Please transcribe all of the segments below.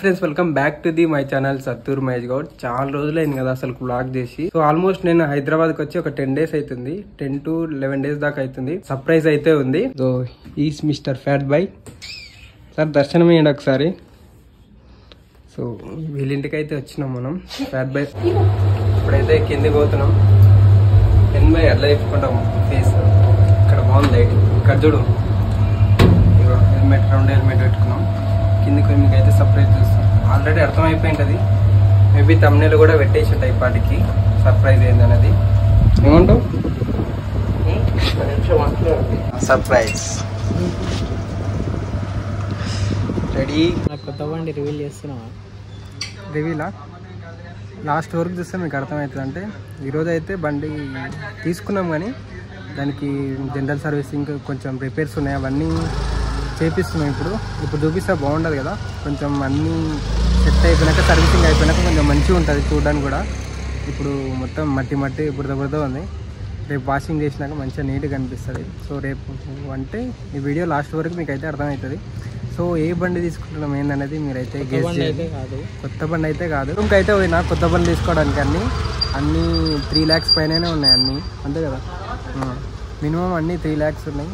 Friends welcome back to the my channel Sattur Mahesh Goud. చాలా రోజులైంది కదా అసలు బ్లాగ్ చేసి. సో ఆల్మోస్ట్ నేను హైదరాబాద్కి వచ్చి ఒక టెన్ డేస్ అవుతుంది టెన్ టు లెవెన్ డేస్ దాకా అవుతుంది సర్ప్రైజ్ అయితే ఉంది. So is mister fat bye sir దర్శనం ఇవ్వండి ఒకసారి. సో వీళ్ళింటికి అయితే వచ్చినాం మనం. ఫ్యాట్ బై ఇప్పుడైతే కిందికి పోతున్నాం. టెన్ బై అట్లా చెప్పుకుంటాం. ఫేస్ ఇక్కడ బాగుంది లైట్ ఇక్కడ చూడు. హెల్మెట్ రౌండ్ హెల్మెట్ పెట్టుకున్నాం. కిందికి మీకు అయితే సర్ప్రైజ్ ఆల్రెడీ అర్థమైపోయింటది మేబీ తమ్నేల్ కూడా పెట్టేసి ఉంటాయి ఇప్పటికి సర్ప్రైజ్ ఏందనేది ఏమంటావు సర్ప్రైజ్ రెడీ కొత్త బండి రివీల్ చేస్తున్నావా? రివీలా లాస్ట్ వరకు చూస్తే మీకు అర్థమవుతుంది అంటే ఈరోజు అయితే బండి తీసుకున్నాం కానీ దానికి జనరల్ సర్వీసింగ్ కొంచెం రిపేర్స్ ఉన్నాయి. అవన్నీ చేపిస్తున్నాం ఇప్పుడు. ఇప్పుడు చూపిస్తే బాగుండదు కదా. కొంచెం అన్నీ సెట్ అయిపోయినాక సర్వీసింగ్ అయిపోయినాక కొంచెం మంచిగా ఉంటుంది చూడడానికి కూడా. ఇప్పుడు మొత్తం మట్టి మట్టి బురద బురద ఉంది. రేపు వాషింగ్ చేసినాక మంచిగా నీట్గా కనిపిస్తుంది. సో రేపు అంటే ఈ వీడియో లాస్ట్ వరకు మీకు అయితే అర్థమవుతుంది. సో ఏ బండి తీసుకుంటున్నాం ఏందనేది మీరైతే గెస్ బండి చేయండి. అయితే కాదు. కొత్త బండి అయితే కాదు. ఇంకైతే పోయినా కొత్త బండి తీసుకోవడానికి అన్ని అన్ని త్రీ ల్యాక్స్ పైననే ఉన్నాయి అన్ని. అంతే కదా? మినిమం అన్ని త్రీ ల్యాక్స్ ఉన్నాయి.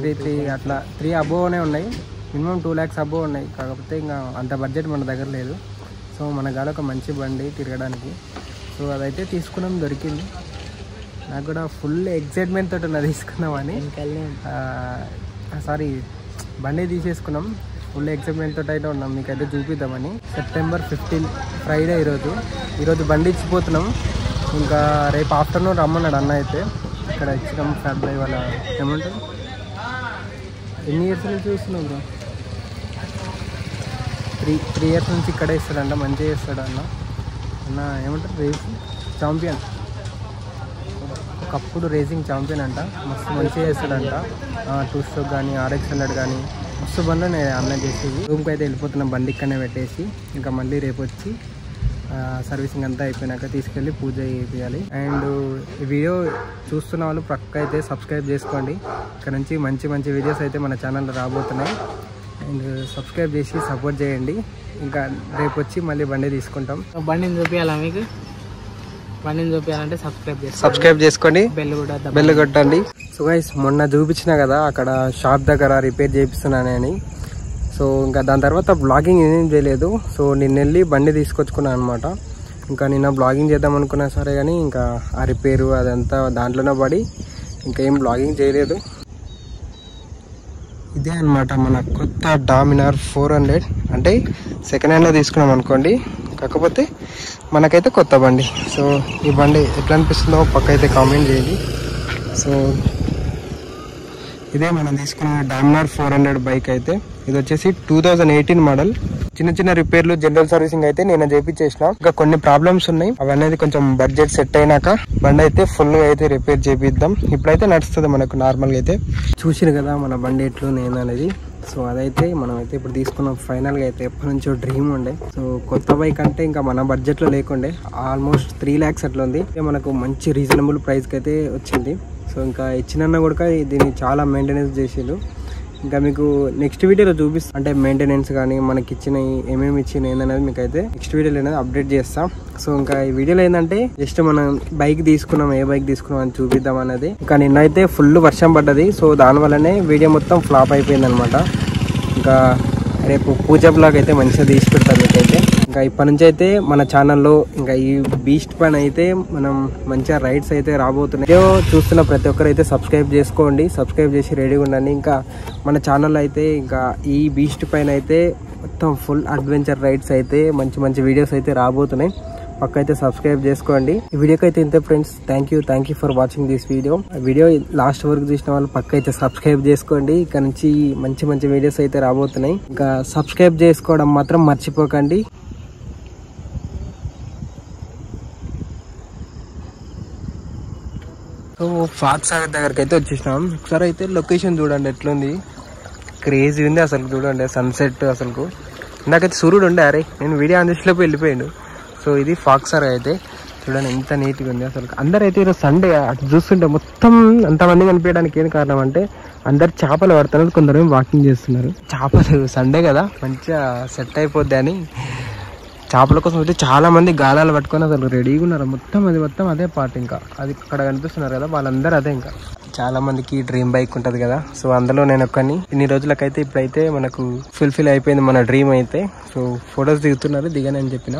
త్రీ త్రీ అట్లా. త్రీ అబోవ్నే ఉన్నాయి. మినిమం టూ ల్యాక్స్ అబోవ్ ఉన్నాయి. కాకపోతే ఇంకా అంత బడ్జెట్ మన దగ్గర లేదు. సో మన కాడ ఒక మంచి బండి తిరగడానికి. సో అదైతే తీసుకున్నాం దొరికింది. నాకు కూడా ఫుల్ ఎక్సైట్మెంట్ తోటి తీసుకుందామని. ఇంకెళ్ళి. సారీ బండి తీసేసుకున్నాం. ఫుల్ ఎక్సైట్మెంట్ తోటి అయితే ఉన్నాం. మీకు అయితే చూపిద్దామని. సెప్టెంబర్ ఫిఫ్టీన్ ఫ్రైడే ఈరోజు. ఈరోజు బండి ఇచ్చిపోతున్నాం. ఇంకా రేపు ఆఫ్టర్నూన్ రమ్మన్నాడు అన్న అయితే. ఇక్కడ ఇచ్చినాం ఫ్యాట్ డ్రైవ్ వాళ్ళ ఏమంటారు? ఎన్ని ఇయర్స్ నుంచి చూస్తున్నాం బ్రో? త్రీ త్రీ ఇయర్స్ నుంచి ఇక్కడే ఇస్తాడంట మంచిగా ఇస్తాడు అన్న అన్న ఏమంటారు రేస్ ఛాంపియన్. ఒకప్పుడు రేసింగ్ ఛాంపియన్ అంట మస్తు మంచిగా చేస్తాడంట. టూ స్ట్రోక్ కానీ ఆర్ఎక్స్ హండ్రెడ్ కానీ మస్తు బండ్లు నేను అన్న చేసేది. రూమ్కి అయితే వెళ్ళిపోతున్న బండి ఇక్కడనే పెట్టేసి. ఇంకా మళ్ళీ రేపు వచ్చి సర్వీసింగ్ అంతా అయిపోయినాక తీసుకెళ్ళి పూజ చేయాలి అండ్ ఈ వీడియో చూస్తున్న వాళ్ళు ప్రక్క అయితే సబ్స్క్రైబ్ చేసుకోండి. ఇక్కడ నుంచి మంచి మంచి వీడియోస్ అయితే మన ఛానల్లో రాబోతున్నాయి. అండ్ సబ్స్క్రైబ్ చేసి సపోర్ట్ చేయండి. ఇంకా రేపు వచ్చి మళ్ళీ బండి తీసుకుంటాం. బండిని చూపించాలా మీకు? బండిని చూపించాలంటే సబ్స్క్రైబ్ చేస్తాను సబ్స్క్రైబ్ చేసుకోండి బెల్ కూడా బెల్ కొట్టండి. సో గైస్ మొన్న చూపించిన కదా అక్కడ షాప్ దగ్గర రిపేర్ చేపిస్తున్నానని సో ఇంకా దాని తర్వాత బ్లాగింగ్ ఏం చేయలేదు. సో నిన్న వెళ్ళి బండి తీసుకొచ్చుకున్నాను అనమాట ఇంకా నిన్న బ్లాగింగ్ చేద్దాం అనుకున్నా సరే కానీ ఇంకా ఆ రిపేరు అదంతా దాంట్లోనే పడి ఇంకా ఏం బ్లాగింగ్ చేయలేదు. ఇదే అన్నమాట మన కొత్త డామినార్ ఫోర్ హండ్రెడ్. అంటే సెకండ్ హ్యాండ్లో తీసుకున్నాం అనుకోండి. కాకపోతే మనకైతే కొత్త బండి. సో ఈ బండి ఎట్లా అనిపిస్తుందో పక్క అయితే కామెంట్ చేయండి. సో ఇదే మనం తీసుకున్న డామినార్ ఫోర్ హండ్రెడ్ బైక్ అయితే. ఇది వచ్చేసి టూ థౌజండ్ ఎయిటీన్ మోడల్ చిన్న చిన్న రిపేర్లు జనరల్ సర్వీసింగ్ అయితే నేను చేపించేసిన. ఇంకా కొన్ని ప్రాబ్లమ్స్ ఉన్నాయి. అవన్నీ కొంచెం బడ్జెట్ సెట్ అయినాక బండి అయితే ఫుల్గా అయితే రిపేర్ చేపిద్దాం. ఇప్పుడైతే నడుస్తుంది మనకు నార్మల్గా అయితే. చూసిరు కదా మన బండి ఎట్లు నేను అనేది. సో అదైతే మనం అయితే ఇప్పుడు తీసుకున్నాం. ఫైనల్గా అయితే ఎప్పటి నుంచో డ్రీమ్ ఉండే. సో కొత్త బైక్ అంటే ఇంకా మన బడ్జెట్లో లేకుండే. ఆల్మోస్ట్ త్రీ ల్యాక్స్ అట్లా ఉంది. మనకు మంచి రీజనబుల్ ప్రైస్కి అయితే వచ్చింది. సో ఇంకా ఇచ్చిన కూడా దీన్ని చాలా మెయింటెనెన్స్ చేసిండు ఇంకా మీకు నెక్స్ట్ వీడియోలో చూపిస్తాం. అంటే మెయింటెనెన్స్ కానీ మనకి ఇచ్చిన ఏమేమి ఇచ్చిన ఏందనేది మీకు అయితే నెక్స్ట్ వీడియోలో అనేది అప్డేట్ చేస్తాం. సో ఇంకా ఈ వీడియోలో ఏంటంటే జస్ట్ మనం బైక్ తీసుకున్నాం ఏ బైక్ తీసుకున్నాం అని చూపిద్దాం అనేది ఇంకా నిన్నైతే ఫుల్ వర్షం పడ్డది. సో దాని వల్లనే వీడియో మొత్తం ఫ్లాప్ అయిపోయింది అనమాట ఇంకా రేపు పూజ బ్లాగ్ అయితే మంచిగా తీసి పెడతాం మీకైతే. ఇంకా ఇప్పటి నుంచి అయితే మన ఛానల్లో ఇంకా ఈ బీస్ట్ పైన అయితే మనం మంచిగా రైడ్స్ అయితే రాబోతున్నాయి. చూస్తున్న ప్రతి ఒక్కరు అయితే సబ్స్క్రైబ్ చేసుకోండి. సబ్స్క్రైబ్ చేసి రెడీగా ఉండండి. ఇంకా మన ఛానల్ అయితే ఇంకా ఈ బీస్ట్ పైన అయితే మొత్తం ఫుల్ అడ్వెంచర్ రైడ్స్ అయితే మంచి మంచి వీడియోస్ అయితే రాబోతున్నాయి. పక్క అయితే సబ్స్క్రైబ్ చేసుకోండి. ఈ వీడియోకి అయితే ఇంతే friends thank you thank you for watching this video video last వరకు చూసిన వాళ్ళు పక్క అయితే సబ్స్క్రైబ్ చేసుకోండి. ఇక్కడ నుంచి మంచి మంచి వీడియోస్ అయితే రాబోతున్నాయి. ఇంకా సబ్స్క్రైబ్ చేసుకోవడం మాత్రం మర్చిపోకండి. సో ఫాక్ సాగర్ దగ్గరికి అయితే వచ్చేసినాం. ఒకసారి అయితే లొకేషన్ చూడండి ఎట్లుంది? క్రేజీ ఉంది అసలు చూడండి సన్సెట్ అసలు నాకైతే సూర్యుడు ఉండే అరే నేను వీడియో ఆన్ వెళ్ళిపోయాడు. సో ఇది ఫాక్ సాగర్ అయితే. చూడండి ఎంత నీట్గా ఉంది అసలు. అందరు అయితే ఈరోజు సండే అటు చూస్తుంటే మొత్తం అంతమంది కనిపించడానికి ఏం కారణం అంటే అందరు చేపలు పడుతున్నారు కొందరు వాకింగ్ చేస్తున్నారు. చేపలు సండే కదా మంచిగా సెట్ అయిపోద్ది అని. చేపల కోసం అయితే చాలా మంది గాలాలు పట్టుకొని అసలు రెడీగా ఉన్నారు. మొత్తం అది మొత్తం అదే పార్ట్ ఇంకా. అది ఇక్కడ కనిపిస్తున్నారు కదా వాళ్ళందరూ అదే ఇంకా. చాలా మందికి డ్రీమ్ బైక్ ఉంటది కదా. సో అందులో నేను ఒక్కని ఇన్ని రోజులకైతే ఇప్పుడైతే మనకు ఫుల్ఫిల్ అయిపోయింది మన డ్రీమ్ అయితే. సో ఫొటోస్ దిగుతున్నారు దిగనని చెప్పిన.